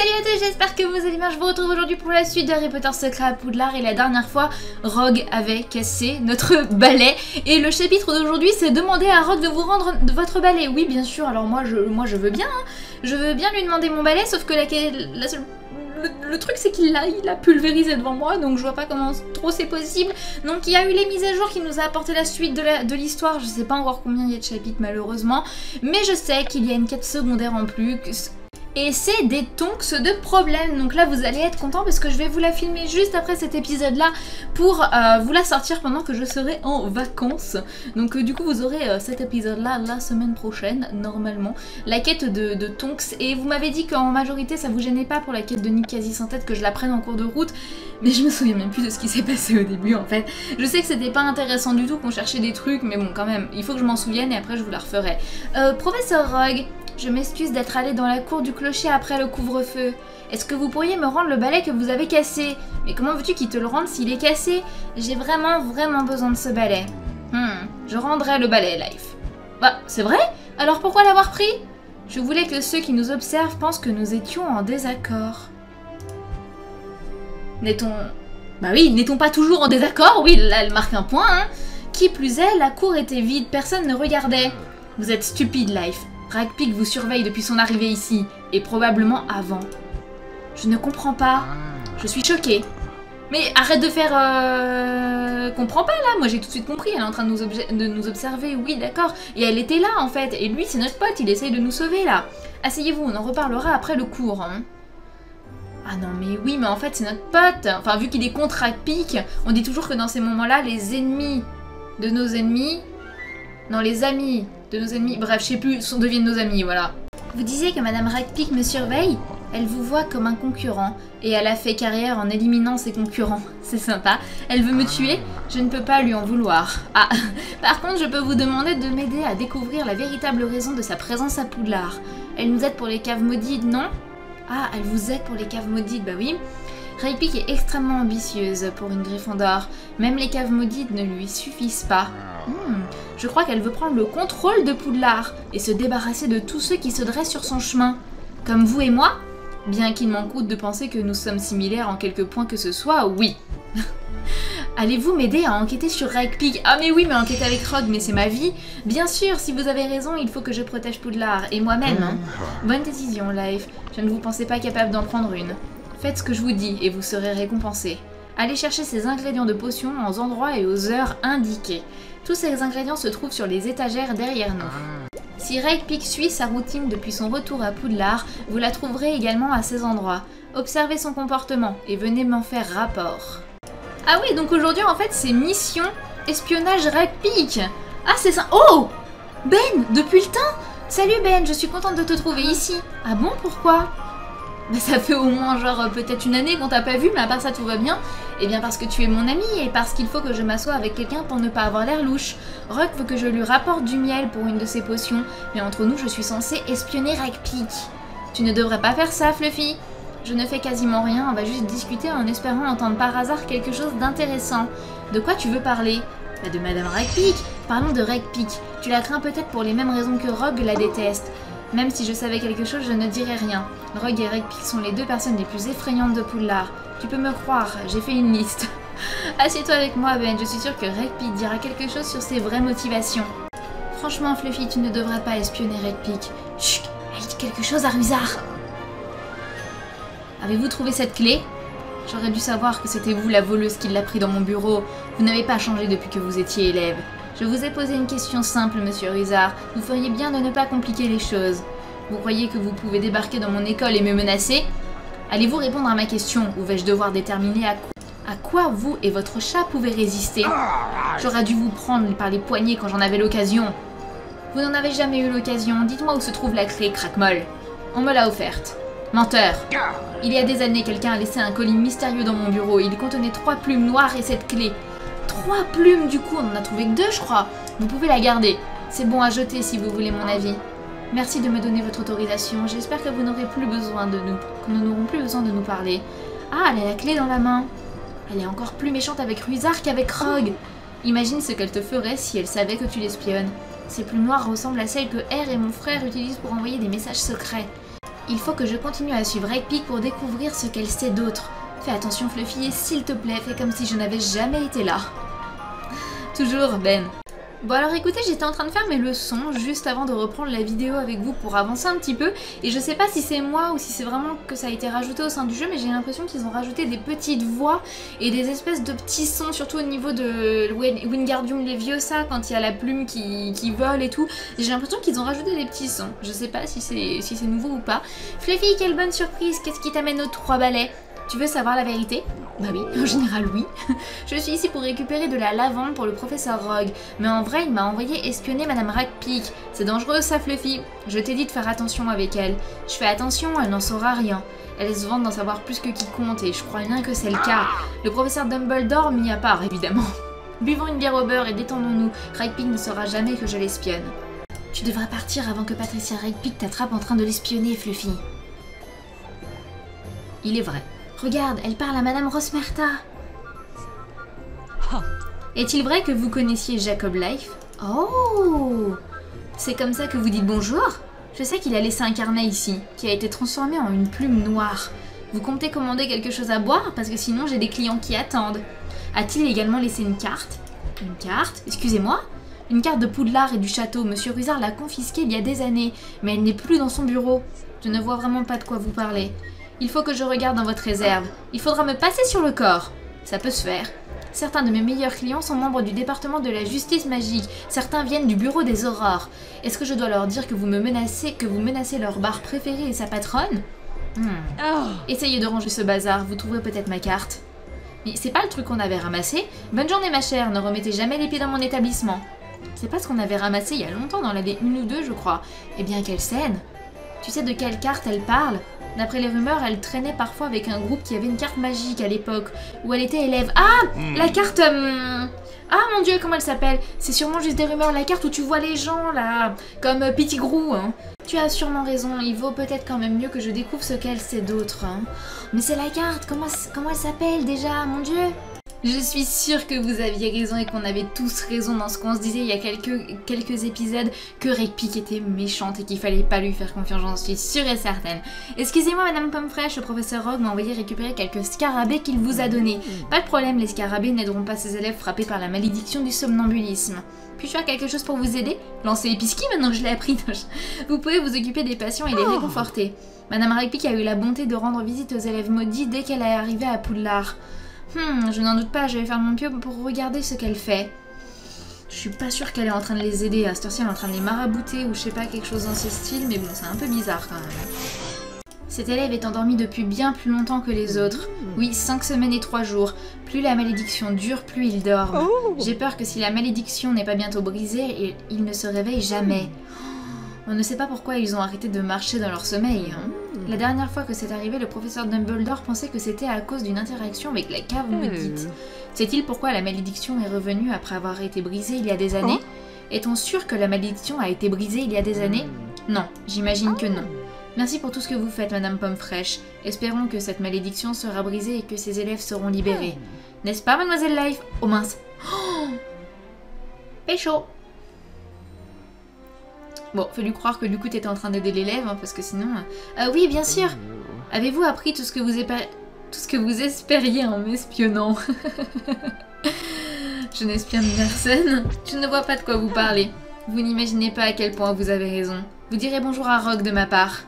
Salut à tous, j'espère que vous allez bien. Je vous retrouve aujourd'hui pour la suite de Harry Potter Secret à Poudlard. Et la dernière fois, Rogue avait cassé notre balai. Et le chapitre d'aujourd'hui, c'est demander à Rogue de vous rendre votre balai. Oui, bien sûr, alors moi je, moi, je veux bien. hein. Je veux bien lui demander mon balai, sauf que le, truc c'est qu'il l'a a pulvérisé devant moi, donc je vois pas comment trop c'est possible. Donc il y a eu les mises à jour qui nous a apporté la suite de la- de l'histoire. Je sais pas encore combien il y a de chapitres malheureusement. Mais je sais qu'il y a une quête secondaire en plus. Et c'est des tonks de problème. Donc là, vous allez être content parce que je vais vous la filmer juste après cet épisode-là pour euh, vous la sortir pendant que je serai en vacances. Donc euh, du coup, vous aurez euh, cet épisode-là la semaine prochaine, normalement. La quête de, tonks. Et vous m'avez dit qu'en majorité, ça vous gênait pas pour la quête de Nick quasi sans tête que je la prenne en cours de route. Mais je me souviens même plus de ce qui s'est passé au début en fait. Je sais que c'était pas intéressant du tout qu'on cherchait des trucs, mais bon, quand même, il faut que je m'en souvienne et après je vous la referai. Professeur Rogue, je m'excuse d'être allée dans la cour du clocher après le couvre-feu. Est-ce que vous pourriez me rendre le balai que vous avez cassé? Mais comment veux-tu qu'il te le rende s'il est cassé? J'ai vraiment, vraiment besoin de ce balai. Hmm, je rendrai le balai, Life. Bah, c'est vrai? Alors pourquoi l'avoir pris? Je voulais que ceux qui nous observent pensent que nous étions en désaccord. N'est-on... Bah oui, n'est-on pas toujours en désaccord? Oui, elle marque un point, hein. Qui plus est, la cour était vide, personne ne regardait. Vous êtes stupide, Life. Ragpick vous surveille depuis son arrivée ici, et probablement avant. Je ne comprends pas. Je suis choquée. Mais arrête de faire... Euh... Comprends pas là, moi j'ai tout de suite compris, elle est en train de nous, obje- de nous observer, oui d'accord. Et elle était là en fait, et lui c'est notre pote, il essaye de nous sauver là. Asseyez-vous, on en reparlera après le cours. hein. Ah non mais oui, mais en fait c'est notre pote. Enfin vu qu'il est contre Ragpick, on dit toujours que dans ces moments-là, les ennemis de nos ennemis... Non, les amis de nos ennemis, bref, je sais plus, sont, deviennent nos amis, voilà. Vous disiez que Madame Ragpick me surveille Elle vous voit comme un concurrent, et elle a fait carrière en éliminant ses concurrents. C'est sympa. Elle veut me tuer Je ne peux pas lui en vouloir. Ah, par contre, je peux vous demander de m'aider à découvrir la véritable raison de sa présence à Poudlard. Elle nous aide pour les caves maudites, non? Ah, elle vous aide pour les caves maudites, bah oui. Raypick est extrêmement ambitieuse pour une Gryffondor. Même les caves maudites ne lui suffisent pas. Hmm, je crois qu'elle veut prendre le contrôle de Poudlard et se débarrasser de tous ceux qui se dressent sur son chemin. Comme vous et moi Bien qu'il m'en coûte de penser que nous sommes similaires en quelques points que ce soit, oui. Allez-vous m'aider à enquêter sur Ragpick Ah mais oui, mais enquêter avec Rogue, mais c'est ma vie. Bien sûr, si vous avez raison, il faut que je protège Poudlard, et moi-même. hein. Bonne décision, Life. Je ne vous pensais pas capable d'en prendre une. Faites ce que je vous dis, et vous serez récompensé. Allez chercher ces ingrédients de potions aux endroits et aux heures indiquées. Tous ces ingrédients se trouvent sur les étagères derrière nous. Si Ragpick suit sa routine depuis son retour à Poudlard, vous la trouverez également à ces endroits. Observez son comportement et venez m'en faire rapport. Ah oui, donc aujourd'hui en fait c'est mission espionnage Ragpick. Ah c'est ça. Oh Ben, depuis le temps Salut Ben, je suis contente de te trouver ici. Ah bon, pourquoi? Ça fait au moins genre peut-être une année qu'on t'a pas vu, mais à part ça tout va bien. Et bien parce que tu es mon ami et parce qu'il faut que je m'assoie avec quelqu'un pour ne pas avoir l'air louche. Rock veut que je lui rapporte du miel pour une de ses potions, mais entre nous je suis censée espionner Ragpick. Tu ne devrais pas faire ça, Fluffy. Je ne fais quasiment rien, on va juste discuter en espérant entendre par hasard quelque chose d'intéressant. De quoi tu veux parler? Bah de Madame Ragpick. Parlons de Ragpick. Tu la crains peut-être pour les mêmes raisons que Rogue la déteste. Même si je savais quelque chose, je ne dirais rien. Rogue et Ragpick sont les deux personnes les plus effrayantes de Poudlard. Tu peux me croire, j'ai fait une liste. Assieds-toi avec moi, Ben, je suis sûre que Ragpick dira quelque chose sur ses vraies motivations. Franchement, Fluffy, tu ne devrais pas espionner Ragpick. Chut, elle dit quelque chose à Ruzard. Avez-vous trouvé cette clé? J'aurais dû savoir que c'était vous la voleuse qui l'a pris dans mon bureau. Vous n'avez pas changé depuis que vous étiez élève. Je vous ai posé une question simple, monsieur Ruzard. Vous feriez bien de ne pas compliquer les choses. Vous croyez que vous pouvez débarquer dans mon école et me menacer? Allez-vous répondre à ma question ou vais-je devoir déterminer à, quoi- vous et votre chat pouvez résister? J'aurais dû vous prendre par les poignets quand j'en avais l'occasion. Vous n'en avez jamais eu l'occasion. Dites-moi où se trouve la clé, crackmoll. On me l'a offerte. Menteur. Il y a des années, quelqu'un a laissé un colis mystérieux dans mon bureau. Il contenait trois plumes noires et cette clé. Trois plumes du coup, on en a trouvé que deux je crois. Vous pouvez la garder. C'est bon à jeter si vous voulez mon avis. Merci de me donner votre autorisation. J'espère que vous n'aurez plus besoin de nous, que nous n'aurons plus besoin de nous parler. Ah, elle a la clé dans la main. Elle est encore plus méchante avec Ruzard qu'avec Rogue. Imagine ce qu'elle te ferait si elle savait que tu l'espionnes. Ces plumes noires ressemblent à celles que R et mon frère utilisent pour envoyer des messages secrets. Il faut que je continue à suivre Eggpig pour découvrir ce qu'elle sait d'autre. Fais attention Fluffy et s'il te plaît, fais comme si je n'avais jamais été là. Toujours Ben. Bon alors écoutez, j'étais en train de faire mes leçons juste avant de reprendre la vidéo avec vous pour avancer un petit peu. Et je sais pas si c'est moi ou si c'est vraiment que ça a été rajouté au sein du jeu, mais j'ai l'impression qu'ils ont rajouté des petites voix et des espèces de petits sons, surtout au niveau de Wingardium Leviosa, quand il y a la plume qui, qui vole et tout. J'ai l'impression qu'ils ont rajouté des petits sons. Je sais pas si c'est si nouveau ou pas. Fluffy, quelle bonne surprise Qu'est-ce qui t'amène aux trois balais? Tu veux savoir la vérité? Bah oui, en général oui. je suis ici pour récupérer de la lavande pour le professeur Rogue, mais en vrai il m'a envoyé espionner Madame Rackpick. C'est dangereux ça Fluffy. Je t'ai dit de faire attention avec elle. Je fais attention, elle n'en saura rien. Elle se vante d'en savoir plus que qui compte et je crois bien que c'est le cas. Le professeur Dumbledore mis à part évidemment. Buvons une bière au beurre et détendons-nous. Rackpick ne saura jamais que je l'espionne. Tu devrais partir avant que Patricia Rackpick t'attrape en train de l'espionner, Fluffy. Il est vrai. Regarde, elle parle à Madame Rosmerta. Est-il vrai que vous connaissiez Jacob Life Oh C'est comme ça que vous dites bonjour? Je sais qu'il a laissé un carnet ici, qui a été transformé en une plume noire. Vous comptez commander quelque chose à boire? Parce que sinon j'ai des clients qui attendent. A-t-il également laissé une carte? Une carte? Excusez-moi Une carte de Poudlard et du château. Monsieur Ruizard l'a confisquée il y a des années, mais elle n'est plus dans son bureau. Je ne vois vraiment pas de quoi vous parlez. Il faut que je regarde dans votre réserve. Il faudra me passer sur le corps. Ça peut se faire. Certains de mes meilleurs clients sont membres du département de la justice magique. Certains viennent du bureau des aurores. Est-ce que je dois leur dire que vous me menacez, que vous menacez leur bar préféré et sa patronne? Hmm. oh. Essayez de ranger ce bazar, vous trouverez peut-être ma carte. Mais c'est pas le truc qu'on avait ramassé. Bonne journée ma chère, ne remettez jamais les pieds dans mon établissement. C'est pas ce qu'on avait ramassé il y a longtemps, dans l'année 1 ou 2 je crois. Eh bien quelle scène Tu sais de quelle carte elle parle? D'après les rumeurs, elle traînait parfois avec un groupe qui avait une carte magique à l'époque, où elle était élève. Ah hmm. La carte... Euh, ah mon dieu, comment elle s'appelle? C'est sûrement juste des rumeurs, la carte où tu vois les gens, là, comme euh, Grou. Hein. Tu as sûrement raison, il vaut peut-être quand même mieux que je découvre ce qu'elle sait d'autre. Hein. Mais c'est la carte, comment, comment elle s'appelle déjà, mon dieu? Je suis sûre que vous aviez raison et qu'on avait tous raison dans ce qu'on se disait il y a quelques, quelques épisodes que Repic était méchante et qu'il fallait pas lui faire confiance, j'en suis sûre et certaine. Excusez-moi Madame Pomme Fraîche, le professeur Rogue m'a envoyé récupérer quelques scarabées qu'il vous a donnés. Pas de problème, les scarabées n'aideront pas ses élèves frappés par la malédiction du somnambulisme. Puis-je faire quelque chose pour vous aider? Lancer Episki maintenant que je l'ai appris. vous pouvez vous occuper des patients et les oh. réconforter. Madame Repic a eu la bonté de rendre visite aux élèves maudits dès qu'elle est arrivée à Poudlard. Hmm, je n'en doute pas, je vais faire mon pied pour regarder ce qu'elle fait. Je suis pas sûre qu'elle est en train de les aider. À cette heure-ci, elle est en train de les marabouter ou je sais pas, quelque chose dans ce style, mais bon, c'est un peu bizarre quand même. Cet élève est endormi depuis bien plus longtemps que les autres. Oui, 5 semaines et 3 jours. Plus la malédiction dure, plus il dort. Oh. J'ai peur que si la malédiction n'est pas bientôt brisée, il ne se réveille jamais. On ne sait pas pourquoi ils ont arrêté de marcher dans leur sommeil. Hein. La dernière fois que c'est arrivé, le professeur Dumbledore pensait que c'était à cause d'une interaction avec la cave maudite. Hmm. Sait-il pourquoi la malédiction est revenue après avoir été brisée il y a des années? Oh. Est-on sûr que la malédiction a été brisée il y a des années? Non, j'imagine que non. Merci pour tout ce que vous faites, Madame Pomme Fraîche. Espérons que cette malédiction sera brisée et que ses élèves seront libérés. Hmm. N'est-ce pas, Mademoiselle Life? Oh mince oh Pécho Bon, faut lui croire que du coup t'étais en train d'aider l'élève, hein, parce que sinon... Ah oui, bien sûr Avez-vous appris tout ce que vous, tout ce que vous espériez en m'espionnant? Je n'espionne personne. Je ne vois pas de quoi vous parlez. Vous n'imaginez pas à quel point vous avez raison. Vous direz bonjour à Rogue de ma part.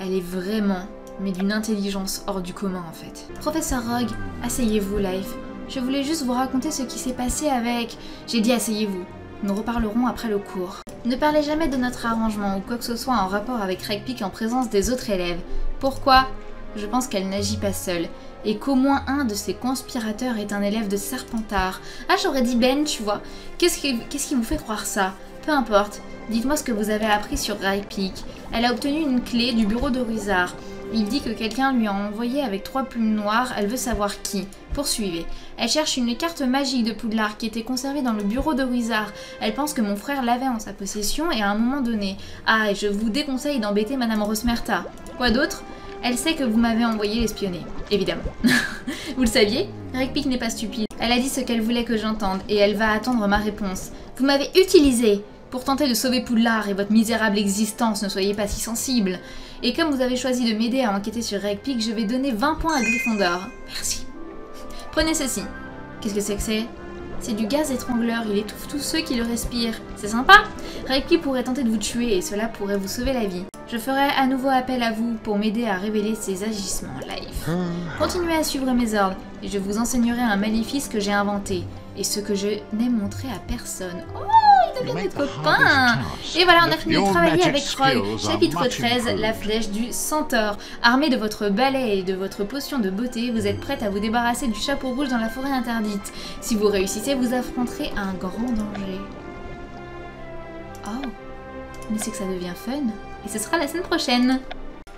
Elle est vraiment, mais d'une intelligence hors du commun en fait. Professeur Rogue, asseyez-vous, Life. Je voulais juste vous raconter ce qui s'est passé avec... J'ai dit asseyez-vous. Nous reparlerons après le cours. Ne parlez jamais de notre arrangement ou quoi que ce soit en rapport avec Ragpick en présence des autres élèves. Pourquoi? Je pense qu'elle n'agit pas seule, et qu'au moins un de ses conspirateurs est un élève de Serpentard. Ah, j'aurais dit Ben, tu vois. Qu'est-ce qui, vous fait croire ça? Peu importe. Dites-moi ce que vous avez appris sur Ragpick. Elle a obtenu une clé du bureau de Ruizard. Il dit que quelqu'un lui a envoyé avec trois plumes noires, elle veut savoir qui. Poursuivez. Elle cherche une carte magique de Poudlard qui était conservée dans le bureau de Ruizard. Elle pense que mon frère l'avait en sa possession et à un moment donné. Ah, et je vous déconseille d'embêter Madame Rosmerta. Quoi d'autre? Elle sait que vous m'avez envoyé l'espionner. Évidemment. vous le saviez? Rekpik n'est pas stupide. Elle a dit ce qu'elle voulait que j'entende et elle va attendre ma réponse. Vous m'avez utilisé Pour tenter de sauver Poudlard et votre misérable existence, ne soyez pas si sensible. Et comme vous avez choisi de m'aider à enquêter sur Ragpick, je vais donner 20 points à Gryffondor. Merci. Prenez ceci. Qu'est-ce que c'est que c'est? C'est du gaz étrangleur, il étouffe tous ceux qui le respirent. C'est sympa Ragpick pourrait tenter de vous tuer et cela pourrait vous sauver la vie. Je ferai à nouveau appel à vous pour m'aider à révéler ses agissements live. Continuez à suivre mes ordres et je vous enseignerai un maléfice que j'ai inventé et ce que je n'ai montré à personne. Oh, Et voilà, on a fini de travailler avec Rogue. Chapitre 13, la flèche du centaure. Armé de votre balai et de votre potion de beauté, vous êtes prête à vous débarrasser du chapeau rouge dans la forêt interdite. Si vous réussissez, vous affronterez un grand danger. Oh, mais c'est que ça devient fun. Et ce sera la semaine prochaine.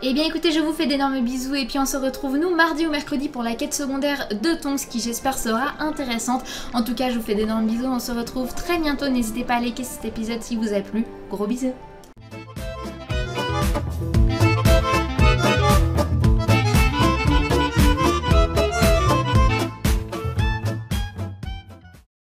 Eh bien écoutez, je vous fais d'énormes bisous et puis on se retrouve nous mardi ou mercredi pour la quête secondaire de Tonks qui j'espère sera intéressante. En tout cas, je vous fais d'énormes bisous, on se retrouve très bientôt. N'hésitez pas à liker cet épisode si vous a plu. Gros bisous